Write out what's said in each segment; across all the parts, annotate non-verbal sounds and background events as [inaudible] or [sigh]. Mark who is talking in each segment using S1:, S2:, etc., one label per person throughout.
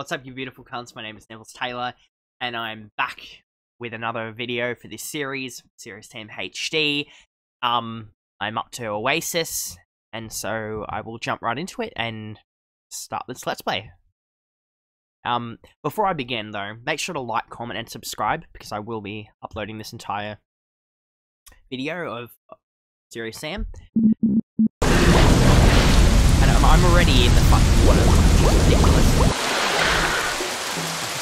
S1: What's up, you beautiful cunts? My name is Nevilles Taylor, and I'm back with another video for this series, Serious Sam HD. Um, I'm up to Oasis, and so I will jump right into it and start this Let's Play. Um, before I begin, though, make sure to like, comment, and subscribe, because I will be uploading this entire video of Serious Sam. And I'm- already in the fucking water.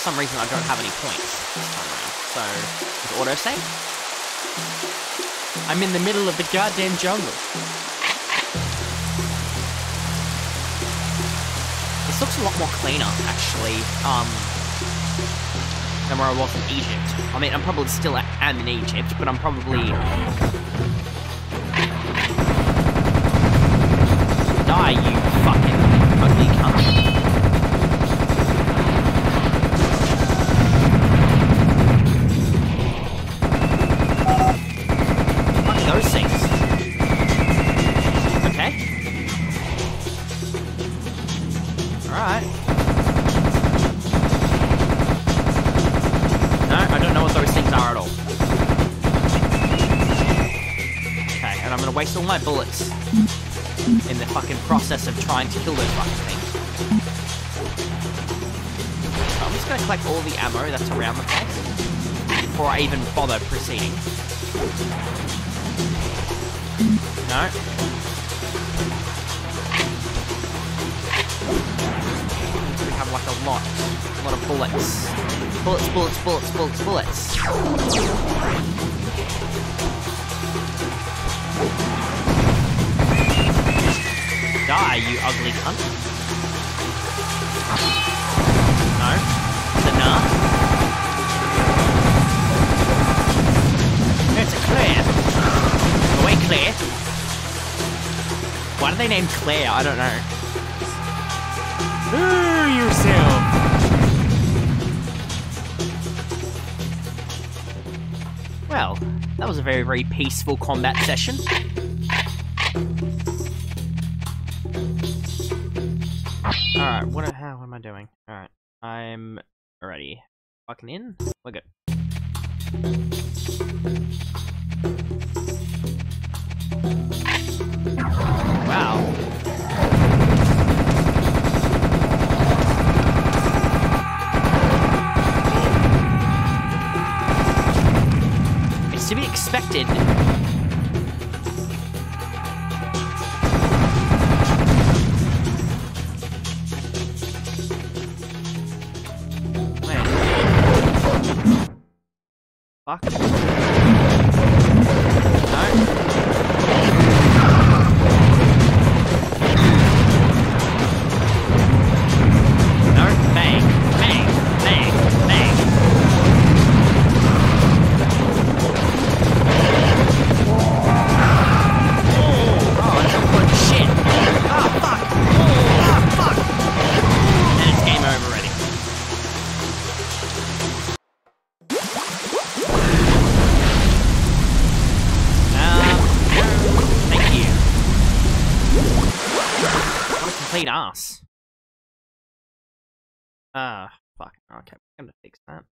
S1: Some reason, I don't have any points this time around. So, with autosave, I'm in the middle of the goddamn jungle. This looks a lot more cleaner, actually, um, than where I was in Egypt. I mean, I'm probably still a- am in Egypt, but I'm probably... Die, you fucking ugly cunt. Waste all my bullets in the fucking process of trying to kill those fucking things. I'm just gonna collect all the ammo that's around the place before I even bother proceeding. No. We have like a lot, a lot of bullets. Bullets, bullets, bullets, bullets, bullets. Die, you ugly cunt. No. Is it not? It's a Kleer. Oh, Away, Kleer. Why do they name Kleer? I don't know. Ooh, yourself. Well, that was a very, very peaceful combat session. Alright, what how am I doing? Alright. I'm ready. Fucking in? We're good. Wow. It's to be expected. Fuck. Ass. Ah, fuck. Okay, I'm gonna fix that.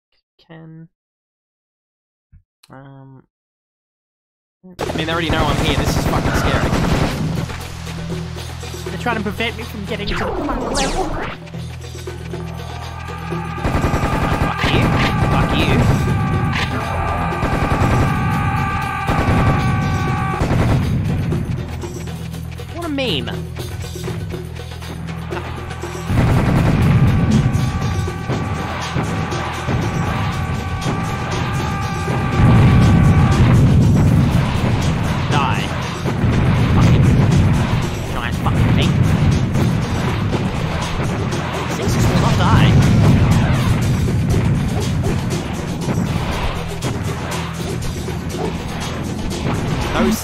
S1: Can. Um. I mean, they already know I'm here. This is fucking scary. They're trying to prevent me from getting to the final level. Fuck you. Fuck you. What a meme.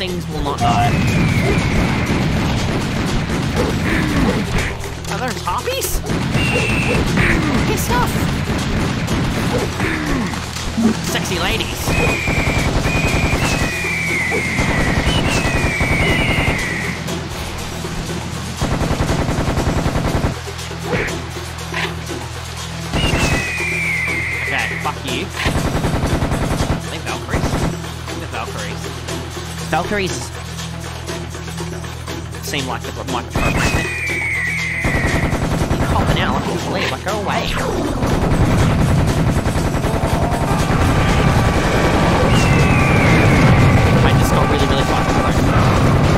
S1: Things will not die. Are there harpies? Good stuff. Sexy ladies. Very seem like the microphone. Popping out like a flea, like go away. really, really fun.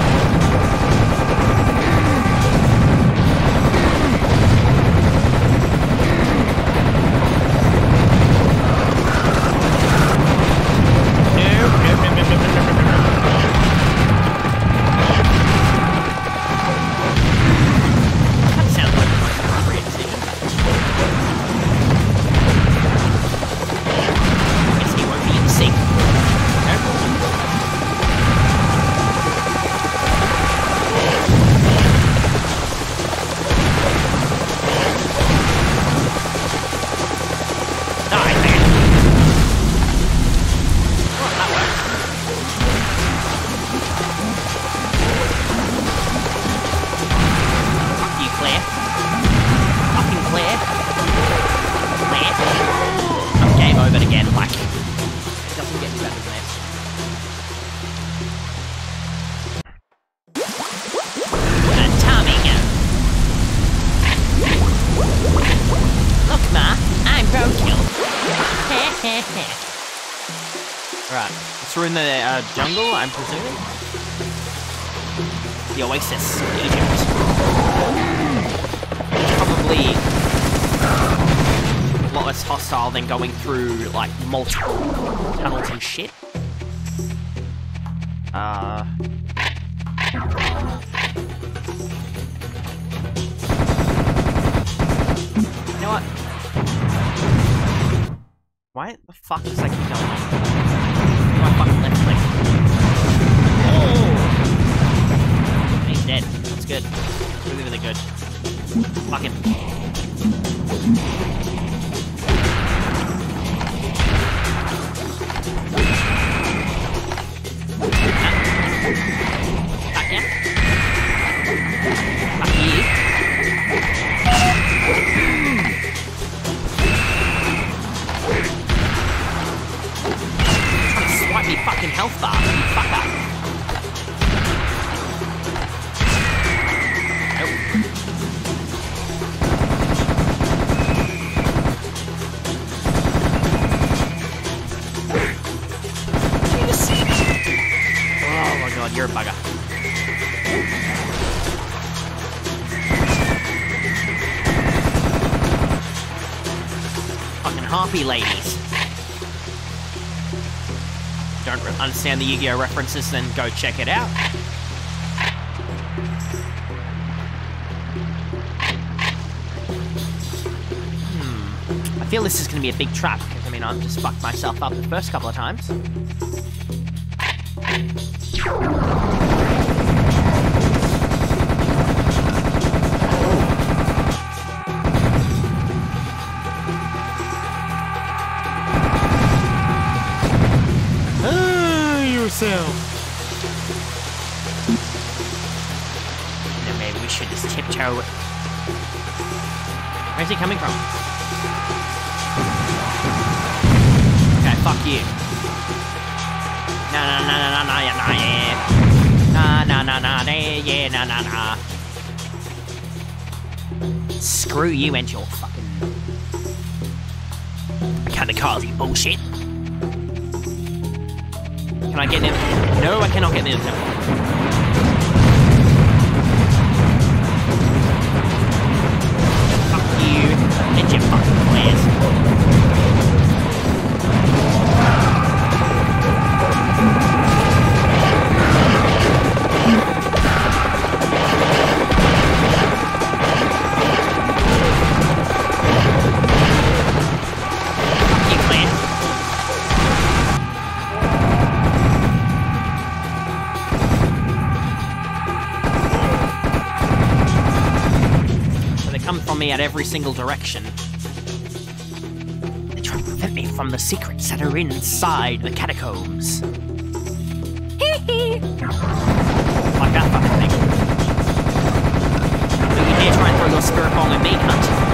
S1: Jungle, I'm presuming. The Oasis, Egypt. Probably a lot less hostile than going through like multiple tunnels and shit. Uh. You know what? Why the fuck does that keep going? Oh! He's dead. That's good. Really, really good. Fuck him. Fuck understand the Yu-Gi-Oh references, then go check it out. Hmm. I feel this is going to be a big trap, because I mean, I've just fucked myself up the first couple of times. Yourself. Then maybe we should just tiptoe. Where's he coming from? Okay, fuck you. Na na na na na na na yeah. Na na na na yeah na na na. Screw you and your fucking kamikaze bullshit. Can I get in? No, I cannot get in. Fuck you and your fucking players. Come from me at every single direction. They try to prevent me from the secrets that are inside the catacombs. Hee hee. [laughs] Like that fucking thing. You dare try and throw your spirit bomb at me, cunt.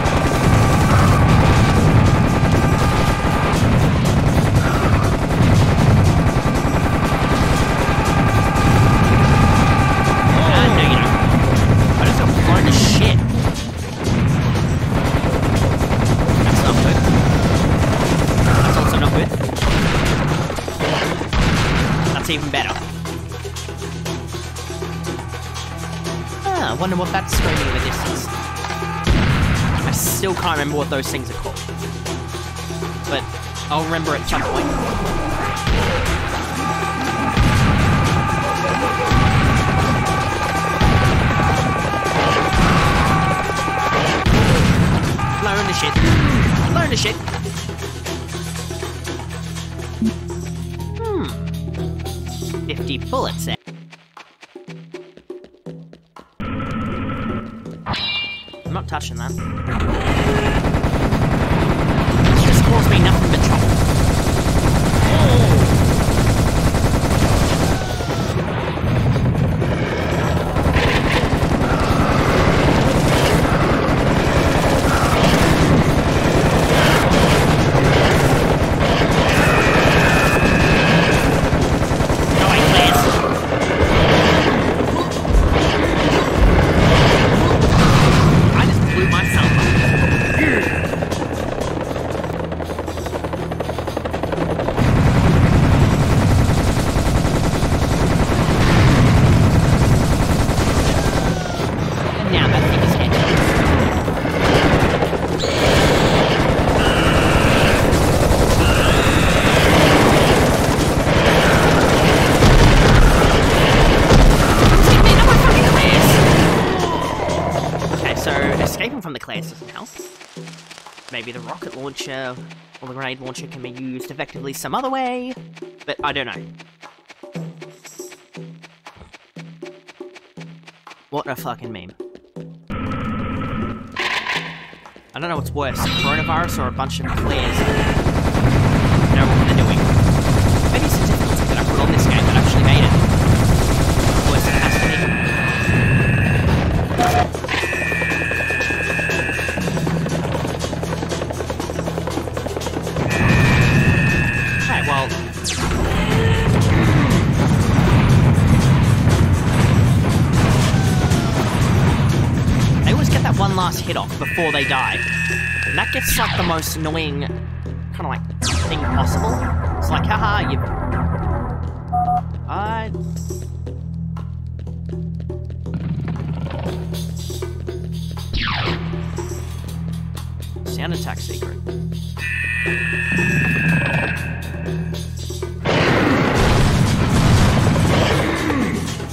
S1: Wonder what that's screaming in the distance. I still can't remember what those things are called. But I'll remember at some point. Learn the shit. Learn the shit. Hmm. 50 bullets there. Escaping from the class doesn't help. Maybe the rocket launcher or the grenade launcher can be used effectively some other way, but I don't know. What a fucking meme. I don't know what's worse, coronavirus or a bunch of players know what they're. Before they die. And that gets like the most annoying kind of like thing possible. It's like, haha, you. I. Sound attack secret.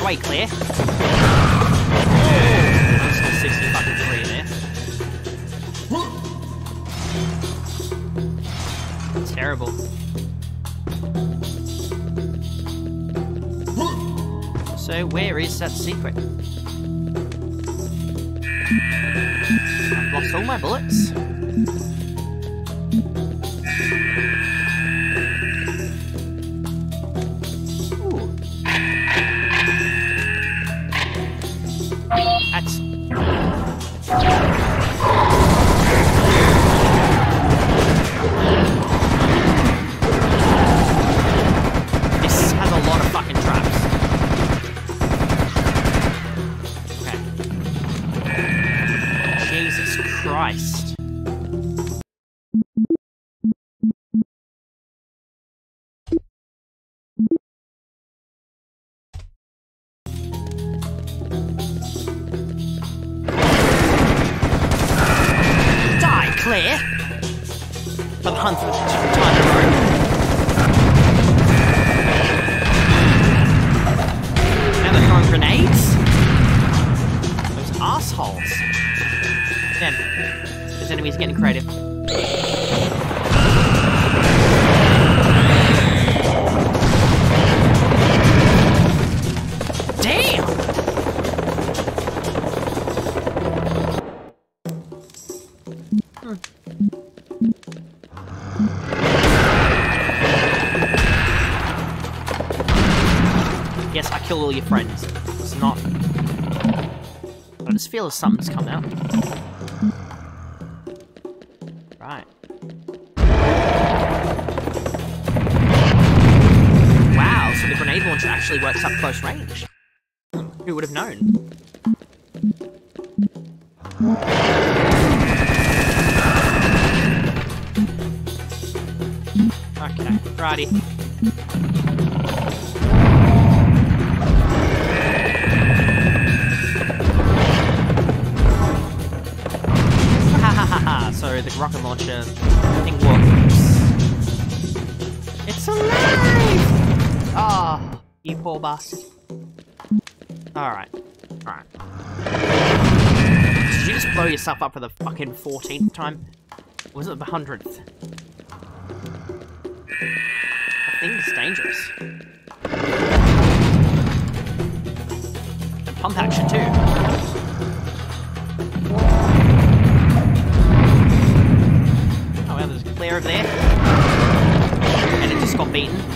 S1: Wait, Kleer. Terrible. So where is that secret? I've lost all my bullets. Kleer! For the. Now they're throwing grenades? Those assholes. Again, those enemies are getting creative. Feel something's come out. Right. Wow, so the grenade launcher actually works up close range. Who would have known? Okay, righty. Oh, poor bastard. Alright. Alright. Did you just blow yourself up for the fucking 14th time? Or was it the 100th? That thing's dangerous. And pump action too. Oh, clear over there. And it just got beaten.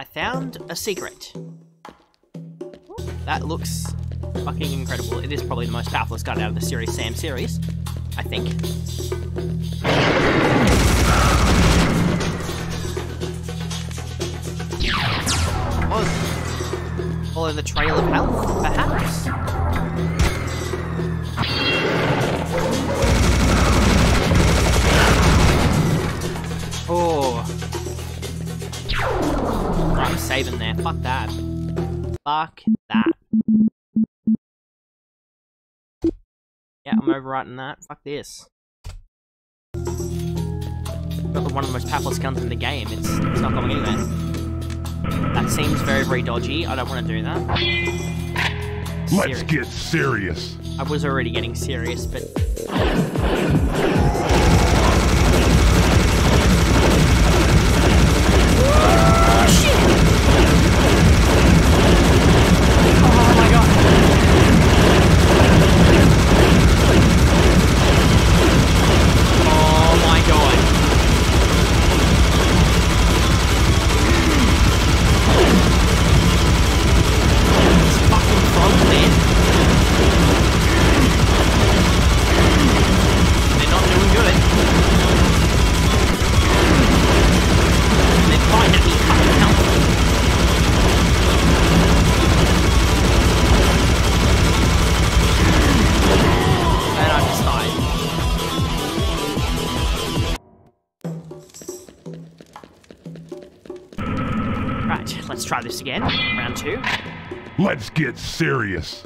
S1: a secret. That looks fucking incredible. It is probably the most powerful gun out of the Serious Sam series, I think. Oh, follow the trail of health, perhaps? Oh, I'm saving there. Fuck that. Fuck that. Yeah, I'm overwriting that. Fuck this. Got one of the most powerful guns in the game. It's, it's not going anywhere. That seems very, very dodgy. I don't want to do that.
S2: Let's get serious.
S1: I was already getting serious, but... try this again. Round two.
S2: Let's get serious.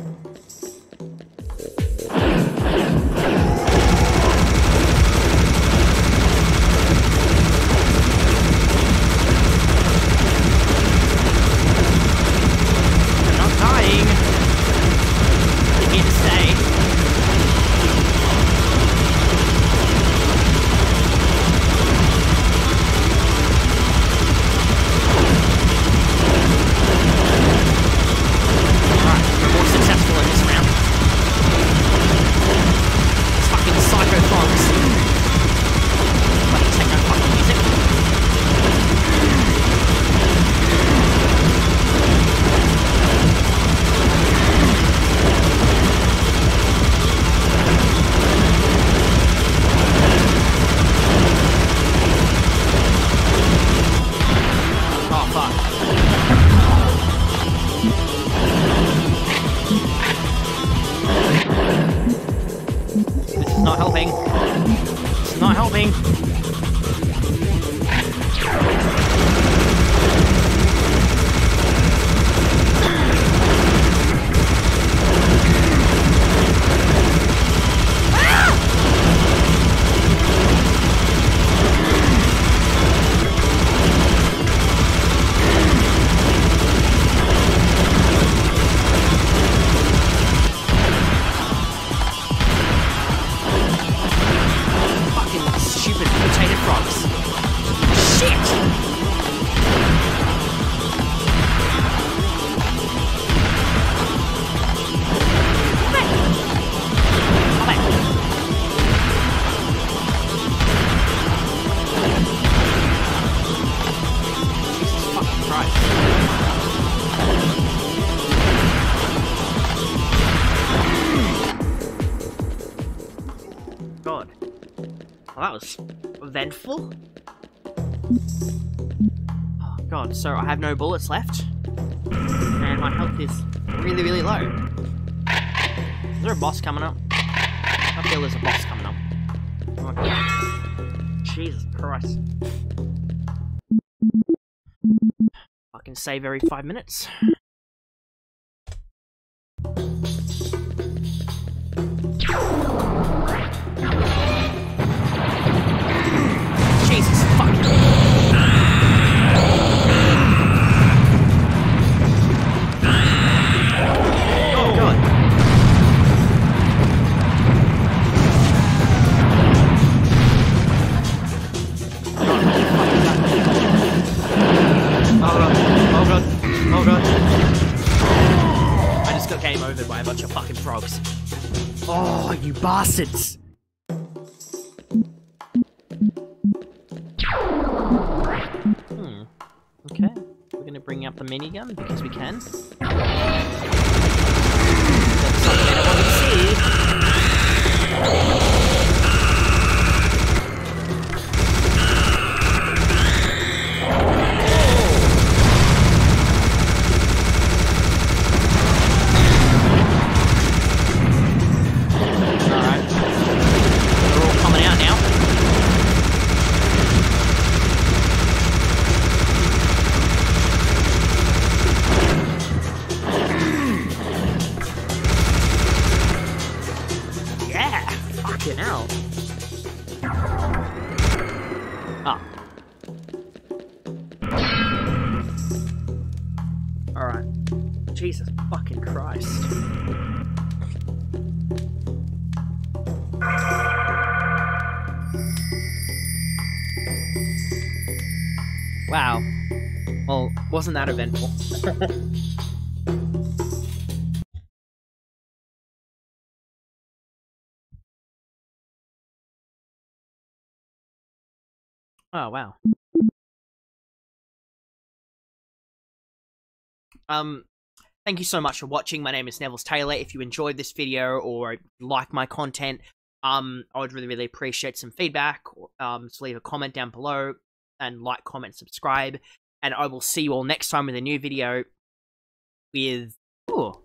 S1: That was eventful. Oh god, so I have no bullets left. And my health is really, really low. Is there a boss coming up? I feel there's a boss coming up. Oh, Jesus Christ. I can save every five minutes. Jesus because wasn't eventful? [laughs] oh, wow. Um, thank you so much for watching. My name is Nevilles Taylor. If you enjoyed this video or like my content, um, I would really, really appreciate some feedback. Um, so leave a comment down below and like, comment, subscribe. And I will see you all next time with a new video with... Ooh,